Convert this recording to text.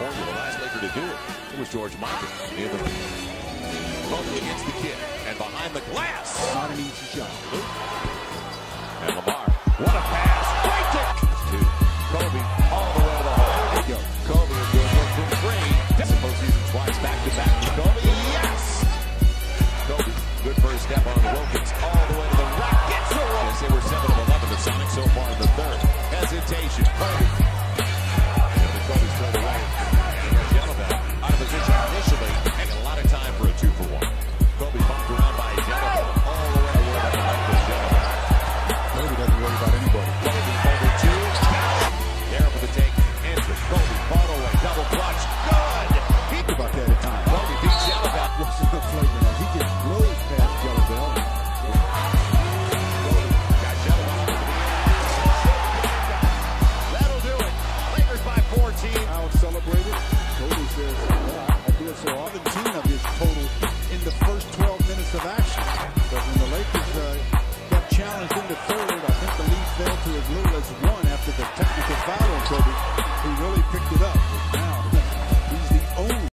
California, the last Laker to do it. It was George Mikan. In the Kobe against the kid. And behind the glass. Not an easy shot. And Lamar. What a pass. Right to to Kobe all the way to the hole. There you go. Kobe is good look from three. That's postseason twice back to back Kobe. Yes. Kobe, good first step on Wilkins all the way to the rack. Gets the. Yes, they were 7 of 11. The Sonics so far in the third. Hesitation. Kobe. celebrated. Says, yeah, I do it so often. 10 of his total in the first 12 minutes of action. But when the Lakers uh, got challenged in the third, I think the lead fell to as little as one after the time.